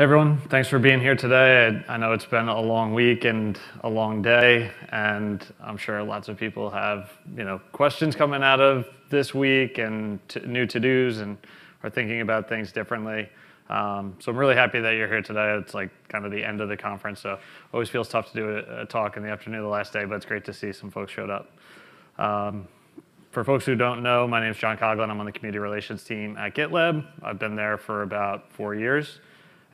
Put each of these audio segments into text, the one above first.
Hey everyone, thanks for being here today. I know it's been a long week and a long day, and I'm sure lots of people have, you know, questions coming out of this week and new to-dos and are thinking about things differently. Um, so I'm really happy that you're here today. It's like kind of the end of the conference, so always feels tough to do a, a talk in the afternoon of the last day, but it's great to see some folks showed up. Um, for folks who don't know, my name is John Coghlan. I'm on the community relations team at GitLab. I've been there for about four years.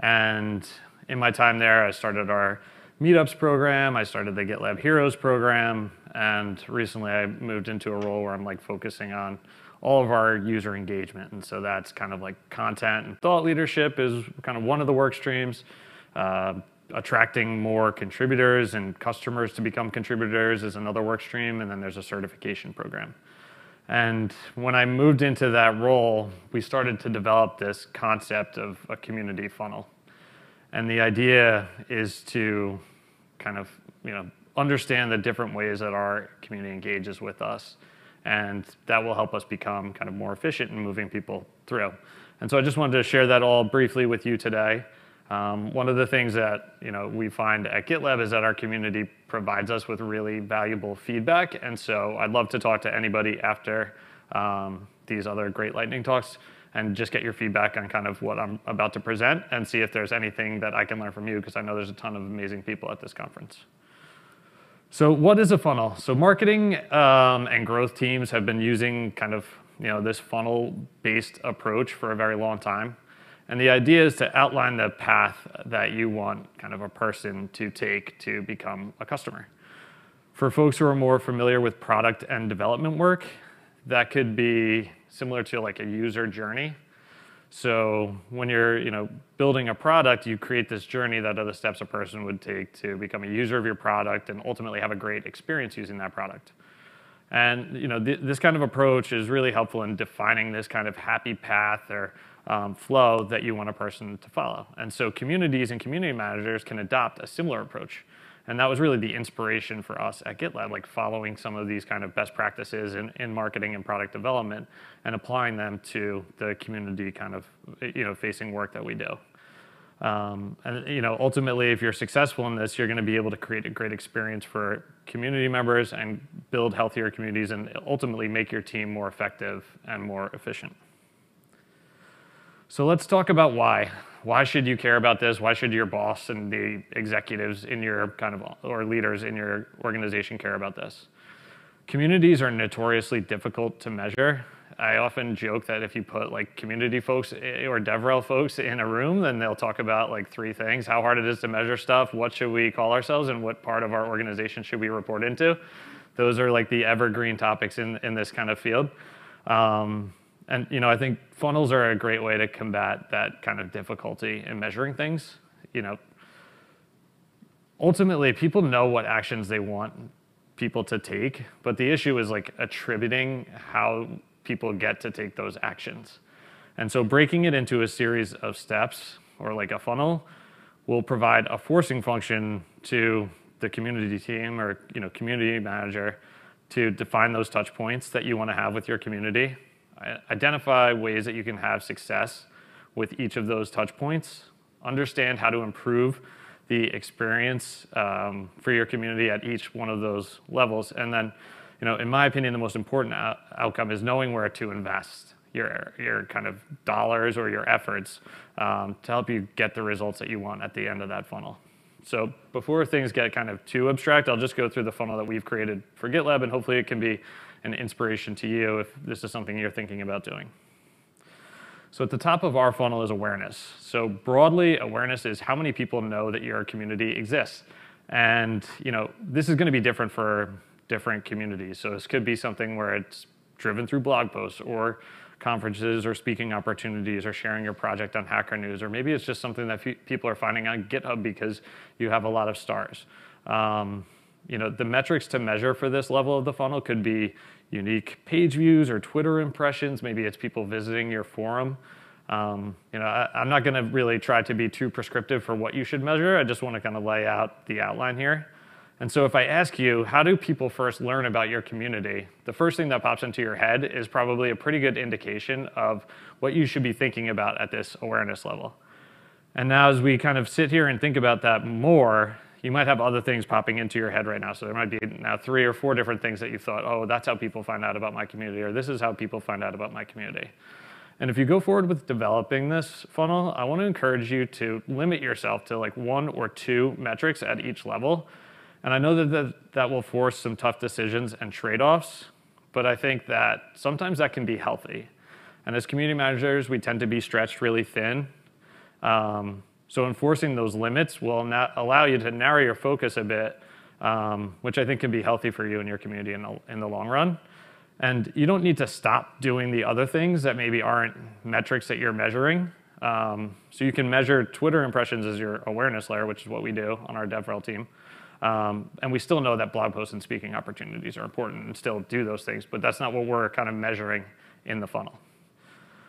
And in my time there, I started our meetups program. I started the GitLab Heroes program. And recently I moved into a role where I'm like focusing on all of our user engagement. And so that's kind of like content and thought leadership is kind of one of the work streams. Uh, attracting more contributors and customers to become contributors is another work stream. And then there's a certification program. And when I moved into that role, we started to develop this concept of a community funnel. And the idea is to kind of, you know, understand the different ways that our community engages with us. And that will help us become kind of more efficient in moving people through. And so I just wanted to share that all briefly with you today. Um, one of the things that you know we find at GitLab is that our community provides us with really valuable feedback, and so I'd love to talk to anybody after um, these other great lightning talks and just get your feedback on kind of what I'm about to present and see if there's anything that I can learn from you because I know there's a ton of amazing people at this conference. So what is a funnel? So marketing um, and growth teams have been using kind of you know this funnel-based approach for a very long time. And the idea is to outline the path that you want kind of a person to take to become a customer. For folks who are more familiar with product and development work, that could be similar to like a user journey. So when you're you know, building a product, you create this journey that other steps a person would take to become a user of your product and ultimately have a great experience using that product. And you know, th this kind of approach is really helpful in defining this kind of happy path or um, flow that you want a person to follow. And so communities and community managers can adopt a similar approach. And that was really the inspiration for us at GitLab, like following some of these kind of best practices in, in marketing and product development and applying them to the community kind of you know, facing work that we do. Um, and you know, ultimately, if you're successful in this, you're going to be able to create a great experience for community members and build healthier communities and ultimately make your team more effective and more efficient. So let's talk about why. Why should you care about this? Why should your boss and the executives in your kind of or leaders in your organization care about this? Communities are notoriously difficult to measure. I often joke that if you put like community folks eh, or DevRel folks in a room, then they'll talk about like three things: how hard it is to measure stuff, what should we call ourselves, and what part of our organization should we report into. Those are like the evergreen topics in in this kind of field. Um, and you know, I think funnels are a great way to combat that kind of difficulty in measuring things. You know, ultimately, people know what actions they want people to take, but the issue is like attributing how people get to take those actions. And so breaking it into a series of steps or like a funnel will provide a forcing function to the community team or you know community manager to define those touch points that you want to have with your community identify ways that you can have success with each of those touch points, understand how to improve the experience um, for your community at each one of those levels. And then, you know, in my opinion, the most important out- outcome is knowing where to invest your, your kind of dollars or your efforts um, to help you get the results that you want at the end of that funnel. So before things get kind of too abstract, I'll just go through the funnel that we've created for GitLab, and hopefully it can be an inspiration to you if this is something you're thinking about doing. So at the top of our funnel is awareness. So broadly, awareness is how many people know that your community exists. And you know, this is going to be different for different communities. So this could be something where it's driven through blog posts or conferences or speaking opportunities or sharing your project on Hacker News, or maybe it's just something that people are finding on GitHub because you have a lot of stars. Um, you know, the metrics to measure for this level of the funnel could be unique page views or Twitter impressions. Maybe it's people visiting your forum. Um, you know, I, am not going to really try to be too prescriptive for what you should measure. I just want to kind of lay out the outline here. And so if I ask you, how do people first learn about your community? The first thing that pops into your head is probably a pretty good indication of what you should be thinking about at this awareness level. And now as we kind of sit here and think about that more, you might have other things popping into your head right now. So there might be now three or four different things that you thought, oh, that's how people find out about my community, or this is how people find out about my community. And if you go forward with developing this funnel, I want to encourage you to limit yourself to like one or two metrics at each level. And I know that that, that will force some tough decisions and trade-offs, but I think that sometimes that can be healthy. And as community managers, we tend to be stretched really thin. Um, so enforcing those limits will not allow you to narrow your focus a bit, um, which I think can be healthy for you and your community in the, in the long run. And you don't need to stop doing the other things that maybe aren't metrics that you're measuring. Um, so you can measure Twitter impressions as your awareness layer, which is what we do on our DevRel team. Um, and we still know that blog posts and speaking opportunities are important and still do those things, but that's not what we're kind of measuring in the funnel.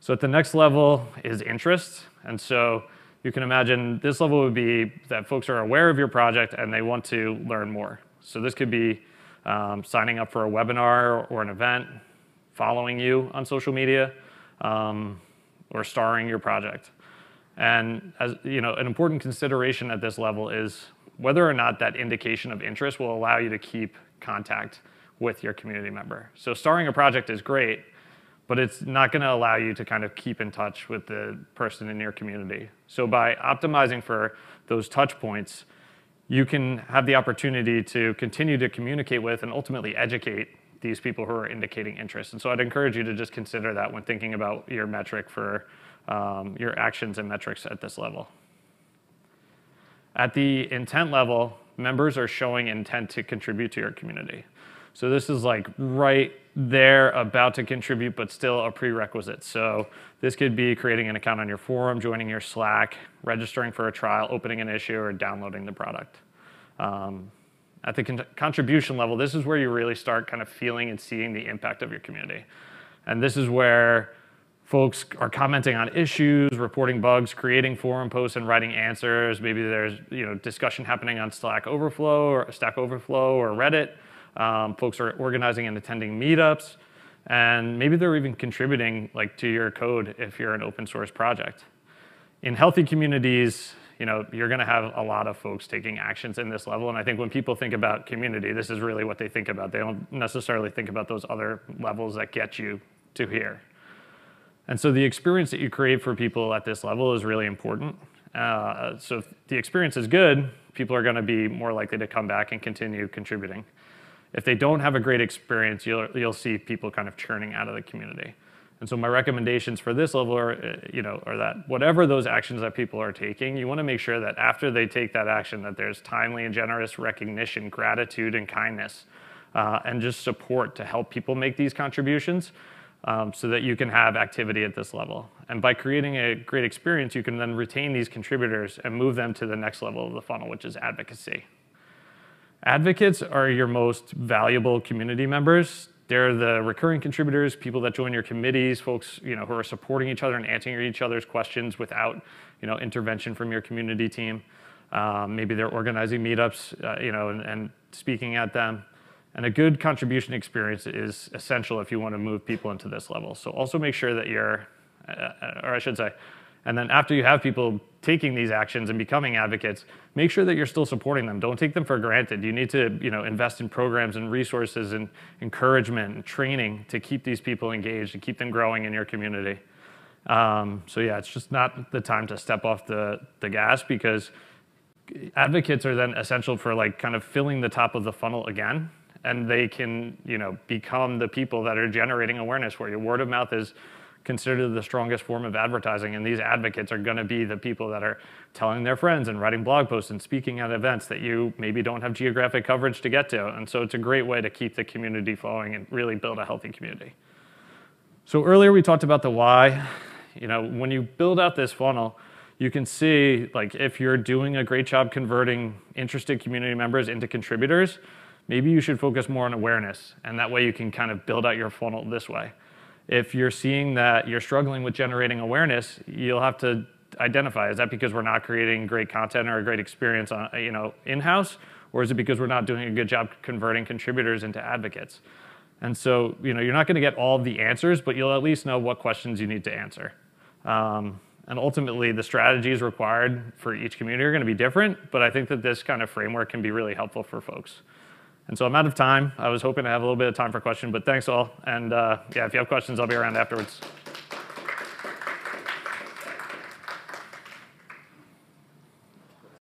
So at the next level is interest. And so you can imagine this level would be that folks are aware of your project and they want to learn more. So this could be um, signing up for a webinar or an event, following you on social media, um, or starring your project. And as you know, an important consideration at this level is whether or not that indication of interest will allow you to keep contact with your community member. So starring a project is great, but it's not going to allow you to kind of keep in touch with the person in your community. So by optimizing for those touch points, you can have the opportunity to continue to communicate with and ultimately educate these people who are indicating interest. And so I'd encourage you to just consider that when thinking about your metric for um, your actions and metrics at this level. At the intent level, members are showing intent to contribute to your community. So this is like right there about to contribute, but still a prerequisite. So this could be creating an account on your forum, joining your Slack, registering for a trial, opening an issue, or downloading the product. Um, at the con contribution level, this is where you really start kind of feeling and seeing the impact of your community. And this is where folks are commenting on issues, reporting bugs, creating forum posts and writing answers. Maybe there's you know discussion happening on Slack Overflow or Stack Overflow or Reddit. Um, folks are organizing and attending meetups, and maybe they're even contributing like to your code if you're an open source project. In healthy communities, you know, you're going to have a lot of folks taking actions in this level. And I think when people think about community, this is really what they think about. They don't necessarily think about those other levels that get you to here. And so the experience that you create for people at this level is really important. Uh, so if the experience is good, people are going to be more likely to come back and continue contributing. If they don't have a great experience, you'll, you'll see people kind of churning out of the community. And so my recommendations for this level are, uh, you know, are that whatever those actions that people are taking, you want to make sure that after they take that action, that there's timely and generous recognition, gratitude, and kindness, uh, and just support to help people make these contributions, um, so that you can have activity at this level. And by creating a great experience, you can then retain these contributors and move them to the next level of the funnel, which is advocacy. Advocates are your most valuable community members. They're the recurring contributors, people that join your committees, folks you know, who are supporting each other and answering each other's questions without you know, intervention from your community team. Um, maybe they're organizing meetups uh, you know, and, and speaking at them. And a good contribution experience is essential if you want to move people into this level. So also make sure that you're, uh, or I should say, and then after you have people taking these actions and becoming advocates, make sure that you're still supporting them. Don't take them for granted. You need to you know, invest in programs and resources and encouragement and training to keep these people engaged and keep them growing in your community. Um, so yeah, it's just not the time to step off the, the gas because advocates are then essential for like kind of filling the top of the funnel again and they can you know become the people that are generating awareness for you. Word of mouth is considered the strongest form of advertising. And these advocates are going to be the people that are telling their friends and writing blog posts and speaking at events that you maybe don't have geographic coverage to get to. And so it's a great way to keep the community flowing and really build a healthy community. So earlier we talked about the why. You know, when you build out this funnel, you can see like if you're doing a great job converting interested community members into contributors, maybe you should focus more on awareness. And that way you can kind of build out your funnel this way. If you're seeing that you're struggling with generating awareness, you'll have to identify, is that because we're not creating great content or a great experience on, you know, in-house? Or is it because we're not doing a good job converting contributors into advocates? And so, you know, you're not going to get all the answers, but you'll at least know what questions you need to answer. Um, And ultimately, the strategies required for each community are going to be different, but I think that this kind of framework can be really helpful for folks. And so I'm out of time. I was hoping to have a little bit of time for questions, but thanks all. And uh, yeah, if you have questions, I'll be around afterwards.